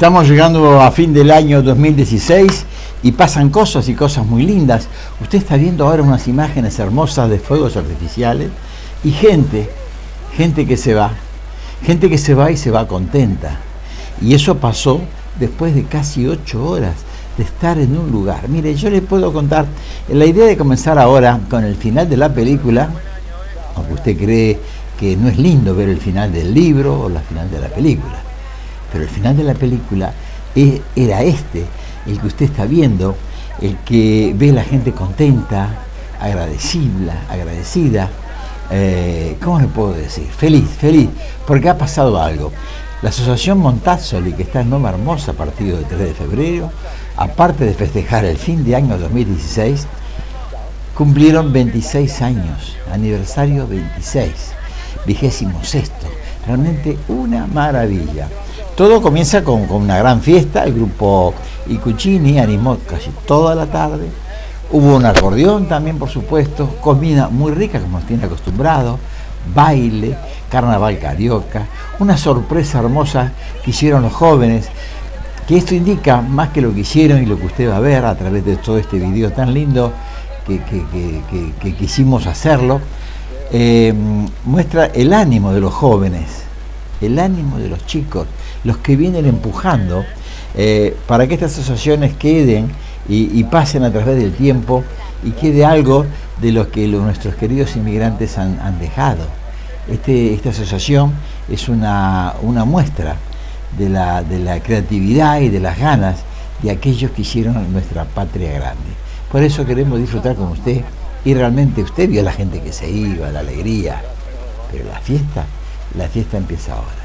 Estamos llegando a fin del año 2016 y pasan cosas y cosas muy lindas. Usted está viendo ahora unas imágenes hermosas de fuegos artificiales y gente, gente que se va, gente que se va y se va contenta. Y eso pasó después de casi ocho horas de estar en un lugar. Mire, yo le puedo contar, la idea de comenzar ahora con el final de la película, aunque usted cree que no es lindo ver el final del libro o la final de la película, pero el final de la película era este, el que usted está viendo, el que ve a la gente contenta, agradecida, agradecida, eh, ¿cómo le puedo decir? Feliz, feliz, porque ha pasado algo. La Asociación Montazzoli, que está en Noma Hermosa a partir del 3 de febrero, aparte de festejar el fin de año 2016, cumplieron 26 años, aniversario 26, vigésimo sexto. Realmente una maravilla. Todo comienza con, una gran fiesta, el grupo Icuccini animó casi toda la tarde. Hubo un acordeón también, por supuesto, comida muy rica como nos tiene acostumbrado, baile, carnaval carioca, una sorpresa hermosa que hicieron los jóvenes, que esto indica más que lo que hicieron y lo que usted va a ver a través de todo este video tan lindo que, quisimos hacerlo, eh, muestra el ánimo de los jóvenes, el ánimo de los chicos, los que vienen empujando eh, para que estas asociaciones queden y, pasen a través del tiempo y quede algo de lo que nuestros queridos inmigrantes han, dejado. Este, esta asociación es una, muestra de la, de la creatividad y de las ganas de aquellos que hicieron nuestra patria grande. Por eso queremos disfrutar con usted y realmente usted vio a la gente que se iba, la alegría, pero la fiesta, la fiesta empieza ahora.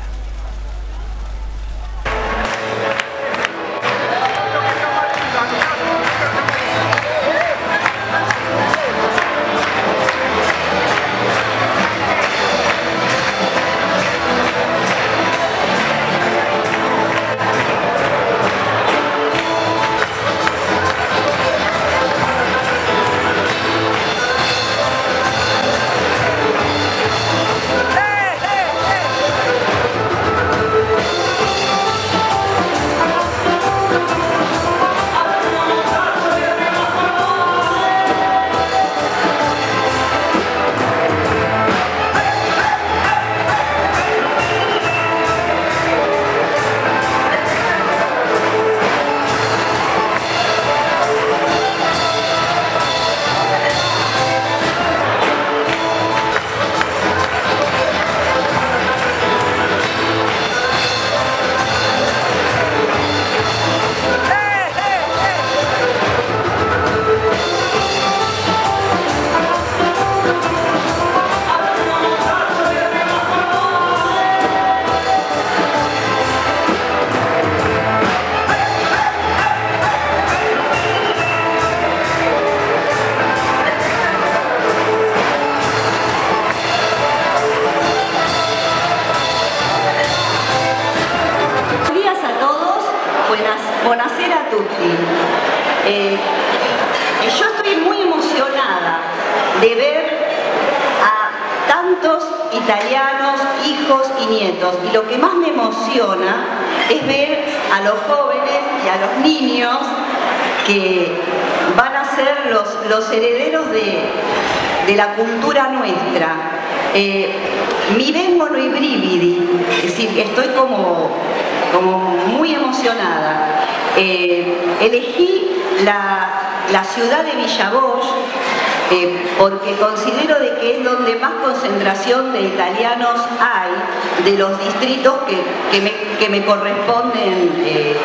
Porque considero de que es donde más concentración de italianos hay de los distritos que, me, corresponden eh,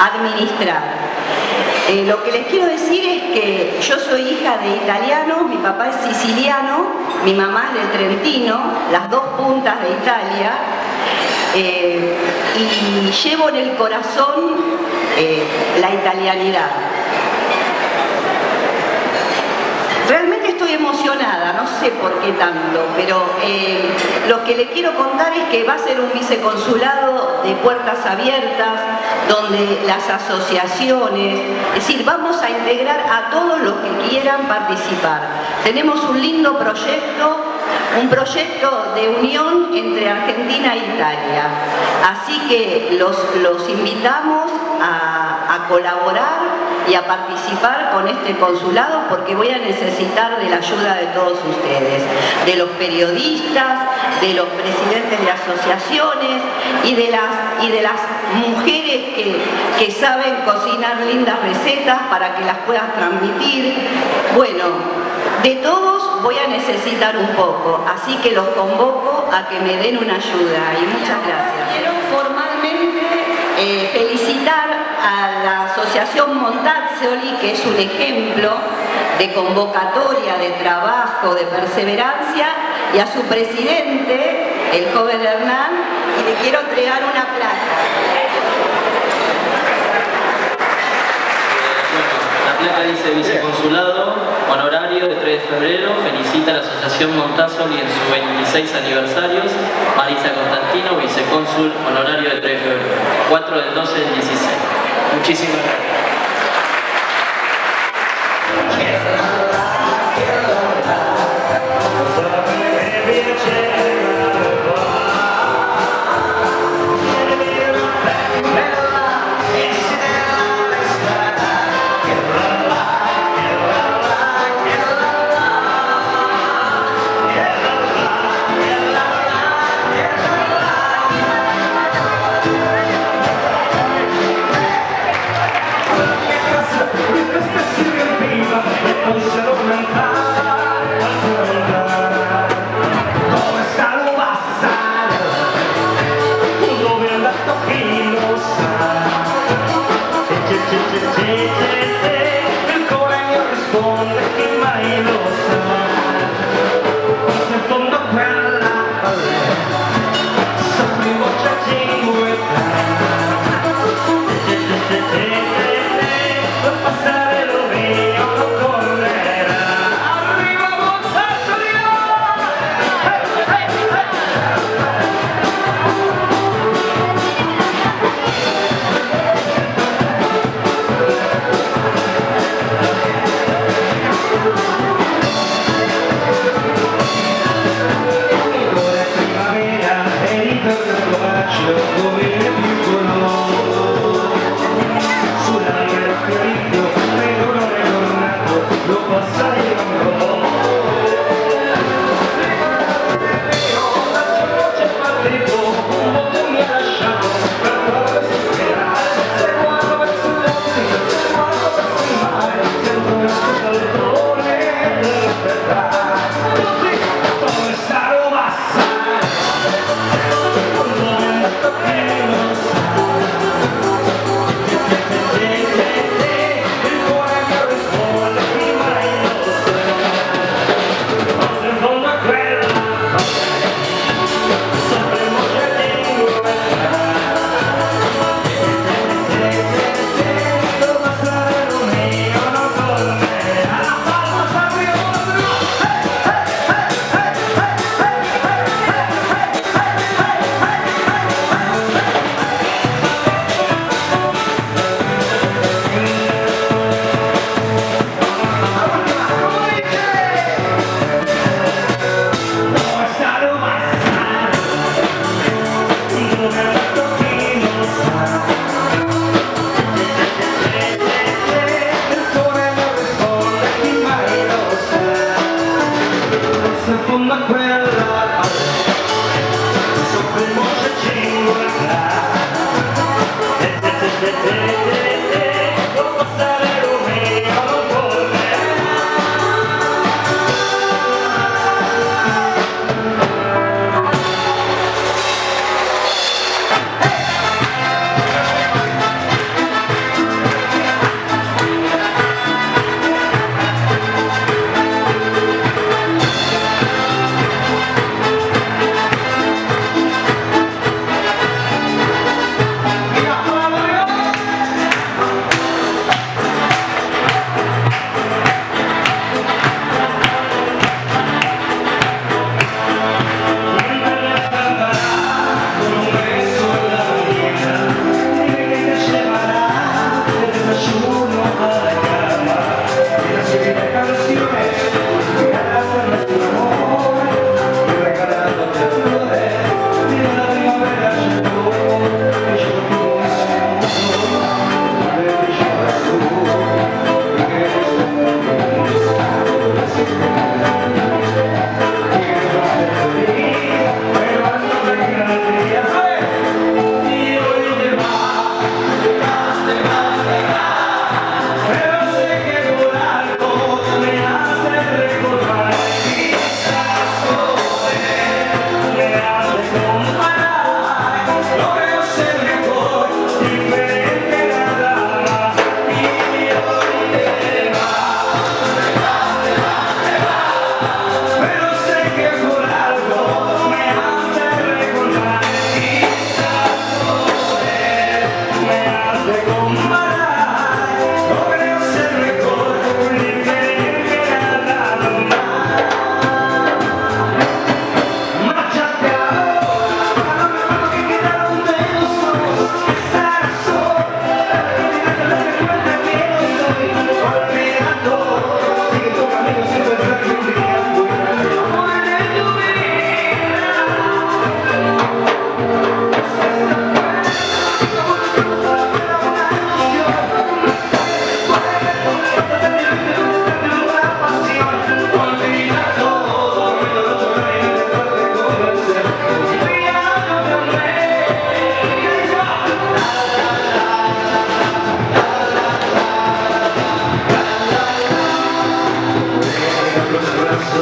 administrar. Eh, lo que les quiero decir es que yo soy hija de italianos, mi papá es siciliano, mi mamá es de Trentino, las dos puntas de Italia, eh, y llevo en el corazón la italianidad. Realmente emocionada, no sé por qué tanto, pero eh, lo que le quiero contar es que va a ser un viceconsulado de puertas abiertas, donde las asociaciones, es decir, vamos a integrar a todos los que quieran participar. Tenemos un lindo proyecto un proyecto de unión entre Argentina e Italia. Así que los, los invitamos a, a, colaborar y a participar con este consulado porque voy a necesitar de la ayuda de todos ustedes, de los periodistas, de los presidentes de asociaciones y de las, y de las mujeres que, que saben cocinar lindas recetas para que las puedas transmitir. Bueno, de todos voy a necesitar un poco, así que los convoco a que me den una ayuda y muchas gracias. Asociación Montazzoli, que es un ejemplo de convocatoria, de trabajo, de perseverancia, y a su presidente, el joven Hernán, y le quiero entregar una placa. La placa dice viceconsulado honorario de 3 de febrero, felicita a la Asociación Montazoli en su 26 aniversario, Marisa Constantino, vicecónsul honorario de 3 de febrero, 4 del 12 del 16. Muchísimas gracias.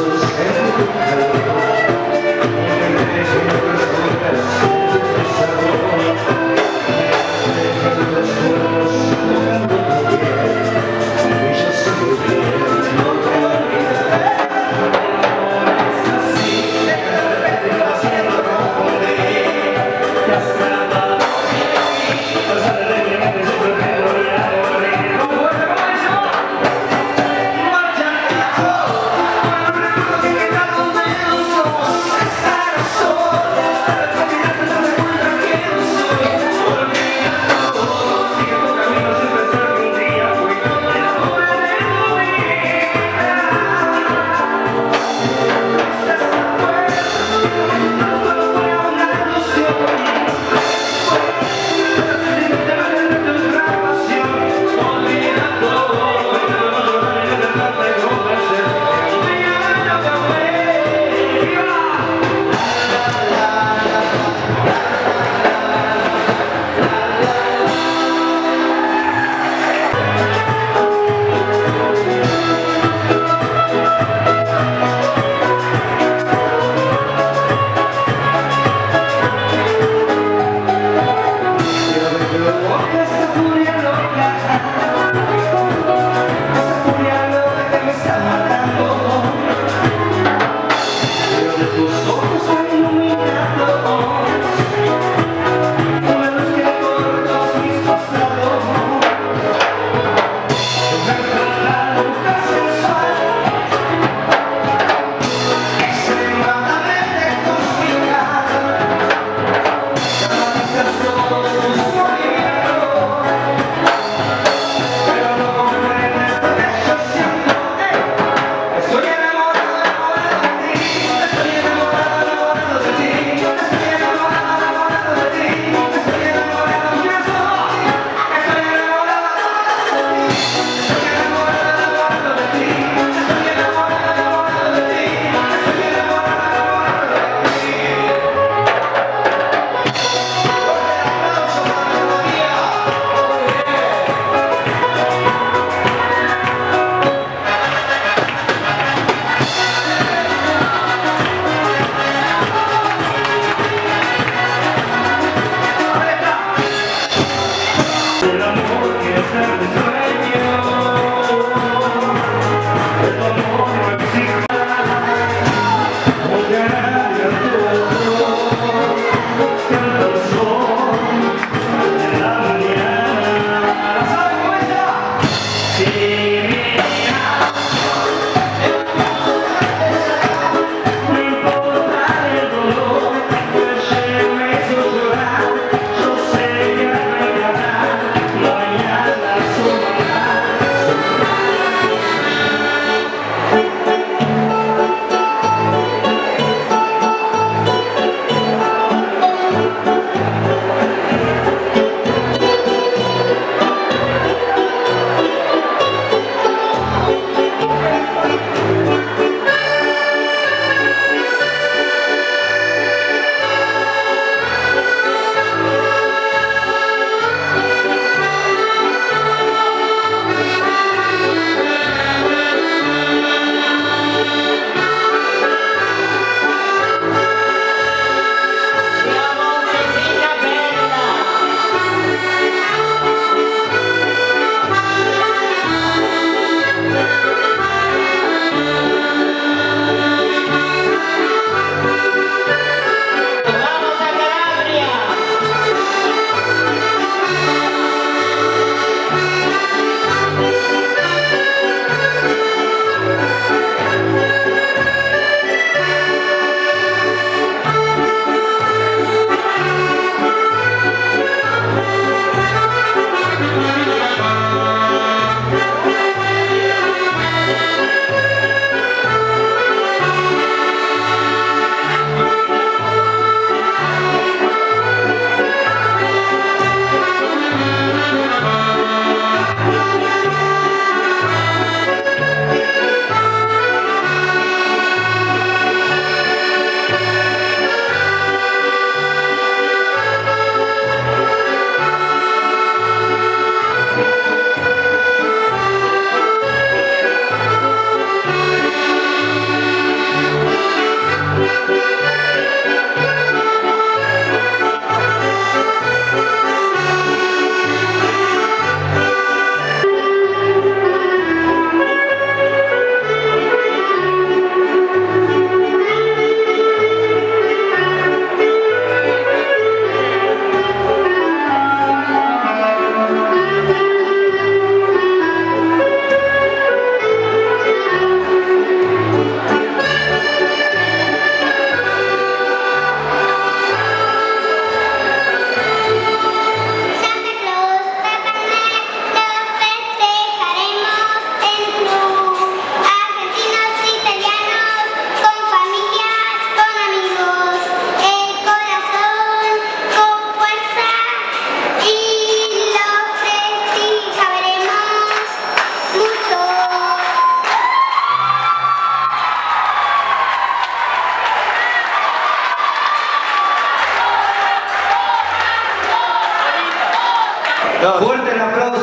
Deus. é meu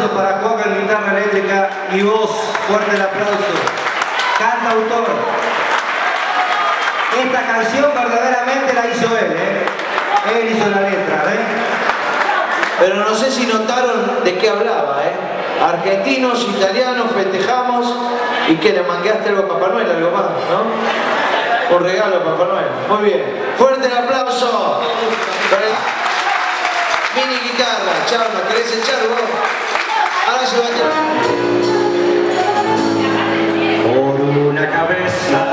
para Coca en guitarra eléctrica y voz. Fuerte el aplauso. Canta autor. Esta canción verdaderamente la hizo él, ¿eh? Él hizo la letra, ¿eh? Pero no sé si notaron de qué hablaba, ¿eh? Argentinos, italianos, festejamos y que le mangueaste algo a Papá Noel, algo más, ¿no? Un regalo Papá Noel. Muy bien. Fuerte el aplauso. Mini guitarra, chao, querés echar vos? Ahora una cabeza.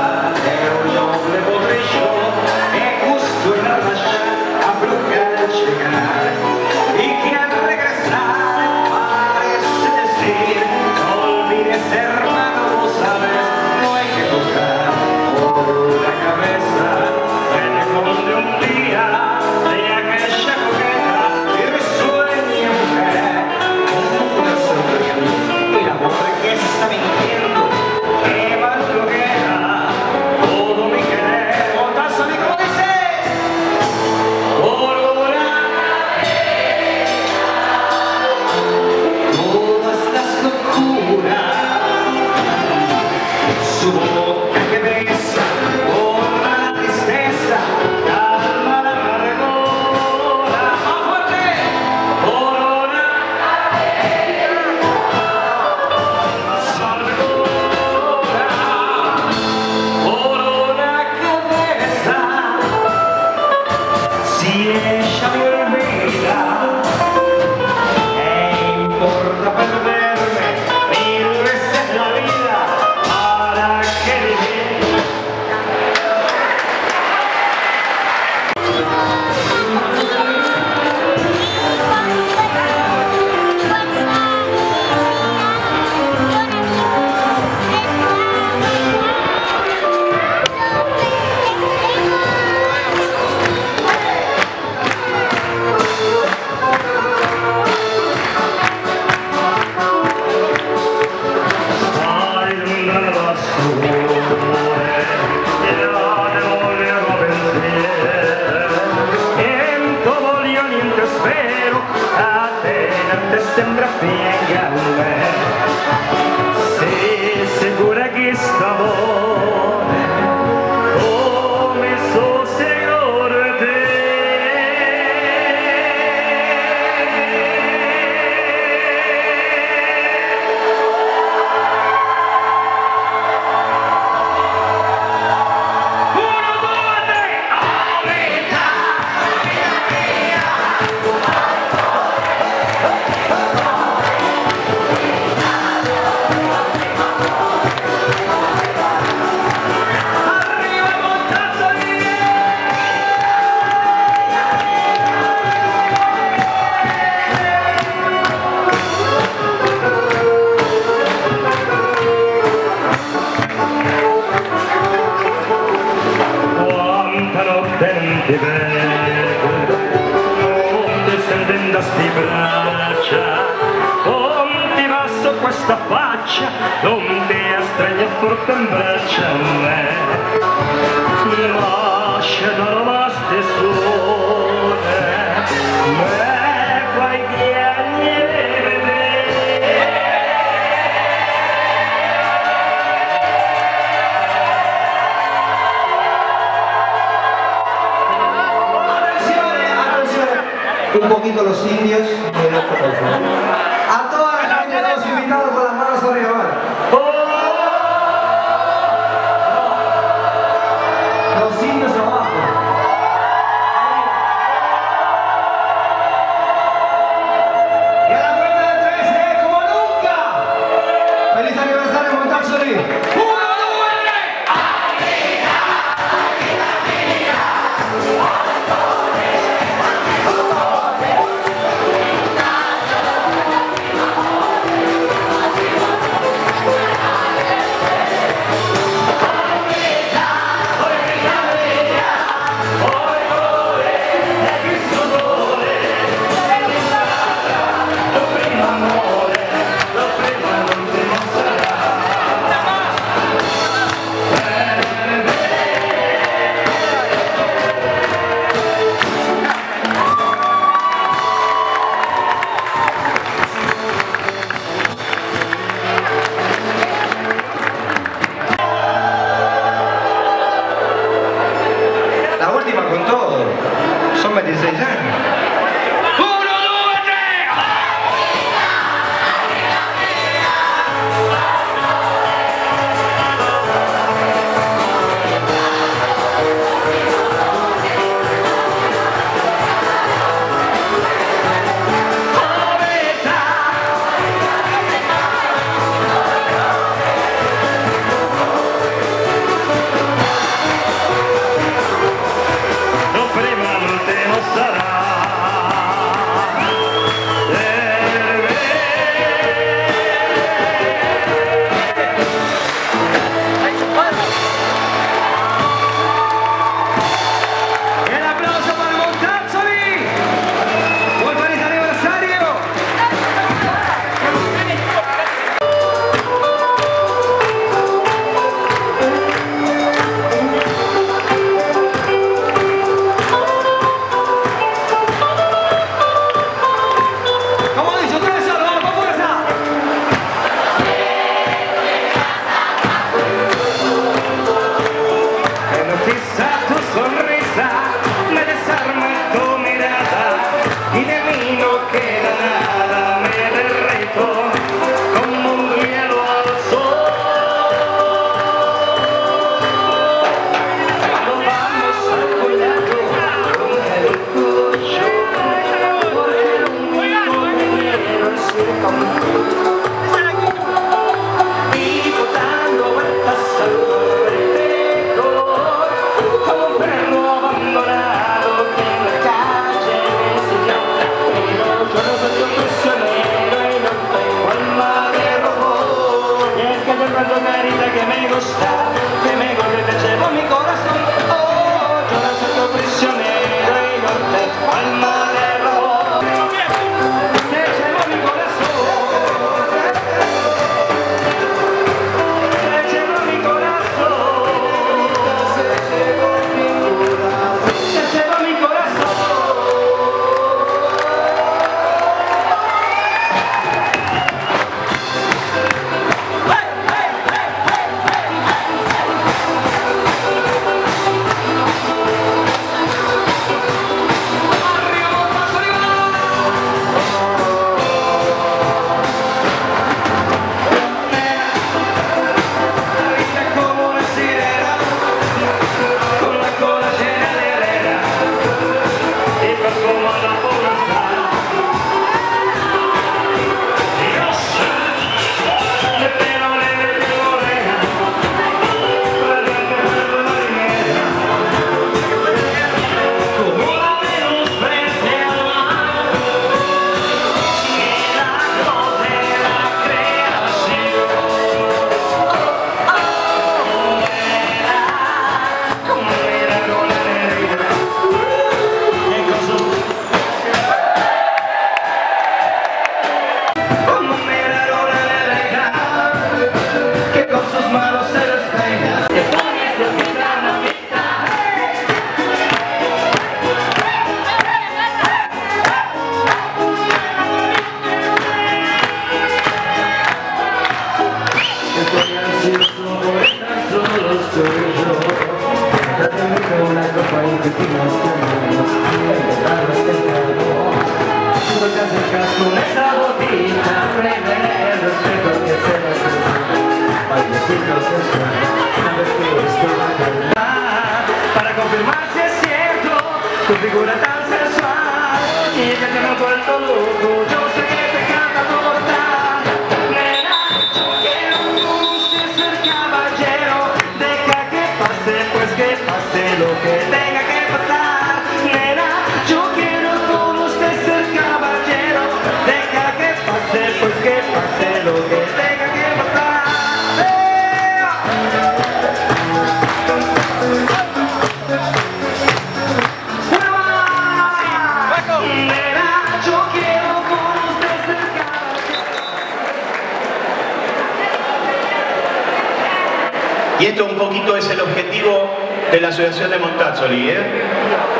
de la Asociación de Montazzoli. ¿eh?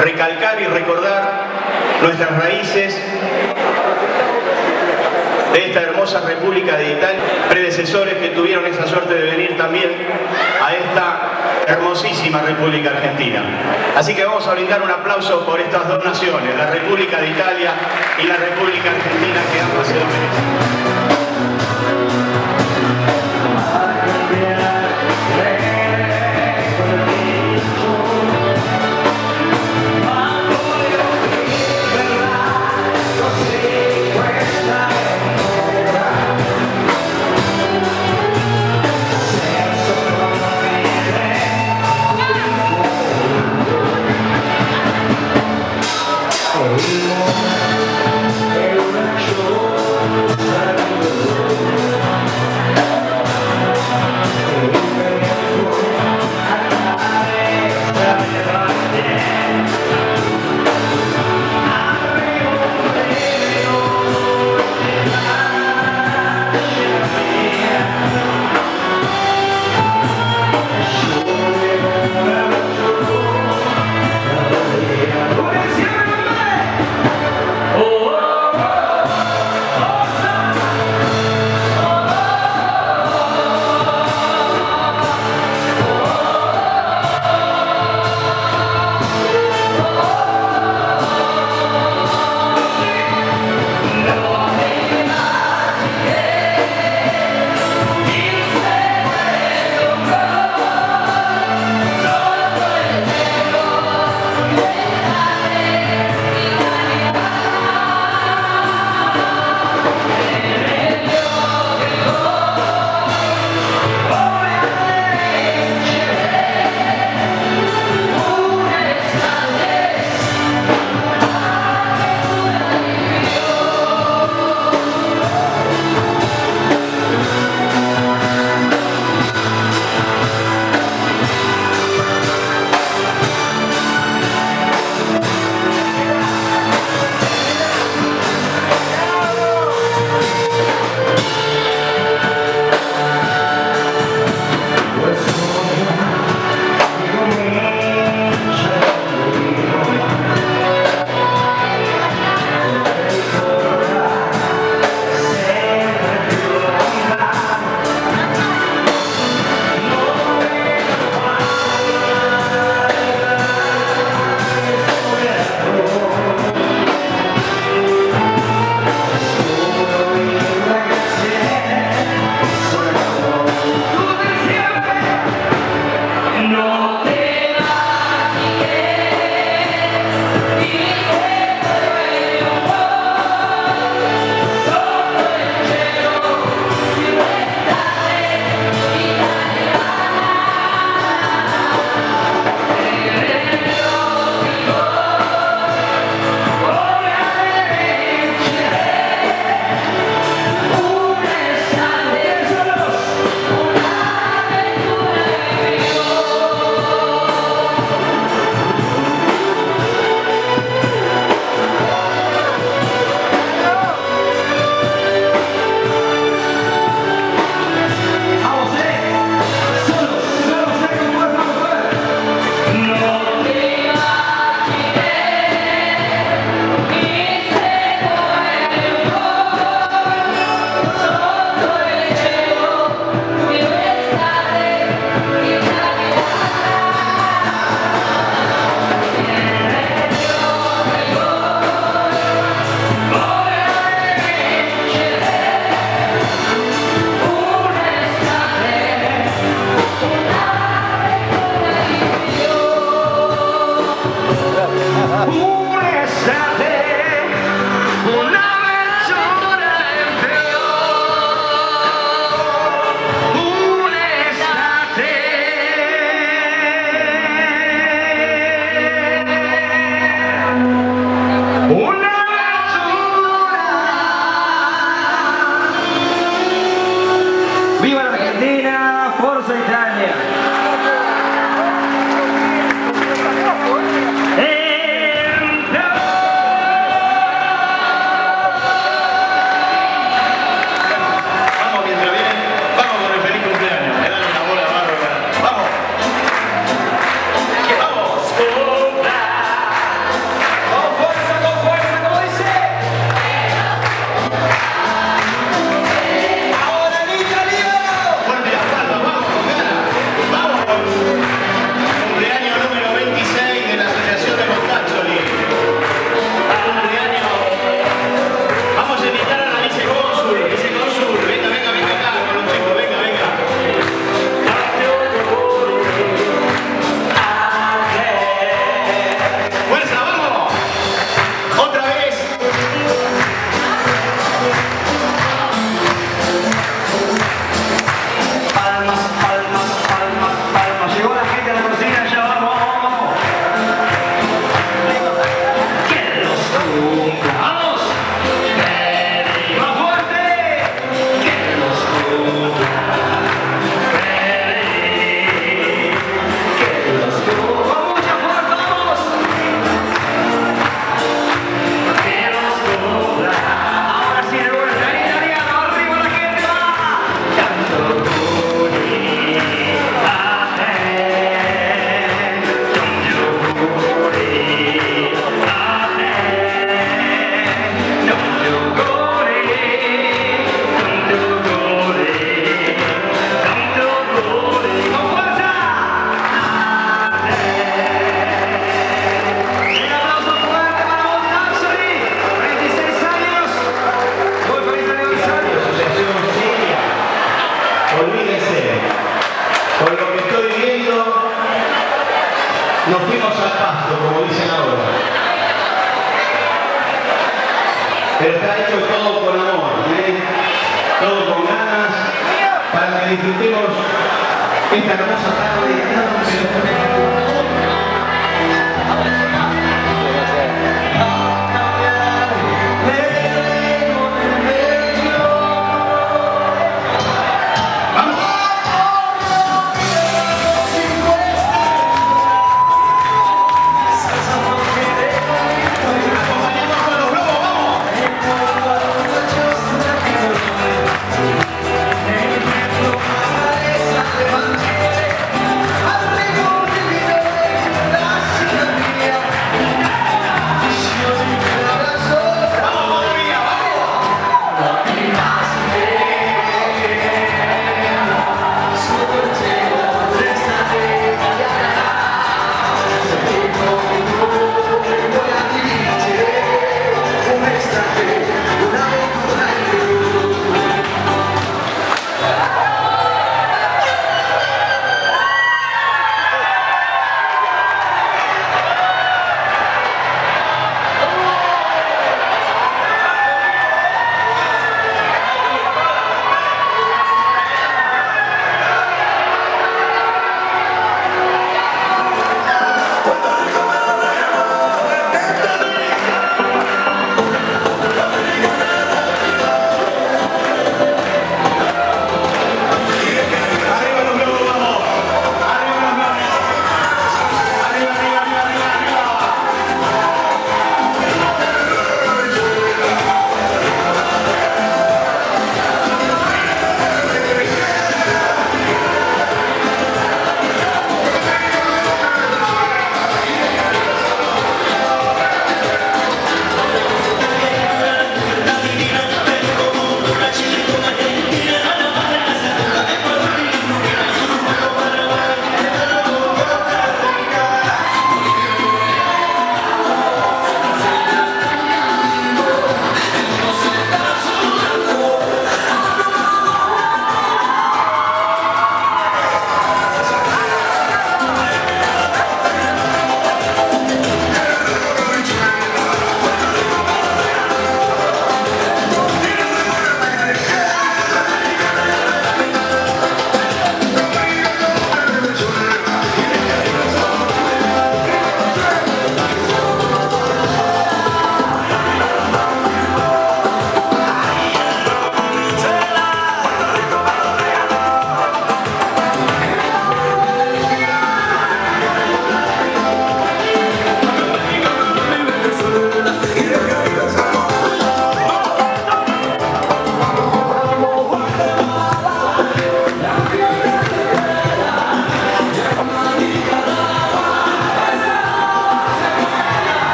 Recalcar y recordar nuestras raíces de esta hermosa República de Italia, predecesores que tuvieron esa suerte de venir también a esta hermosísima República Argentina. Así que vamos a brindar un aplauso por estas dos naciones, la República de Italia y la República Argentina que ambas se merecen.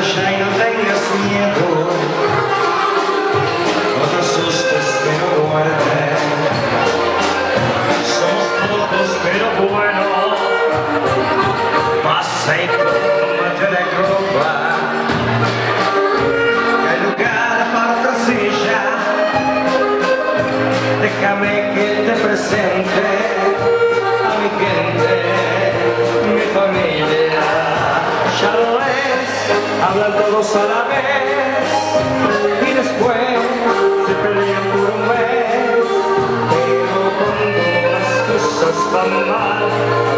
achei, não tenhas medo Não te assustes, pero muerte Somos todos, pero bueno. Passei todos a la vez y después se pelean por un mes pero cuando las cosas van mal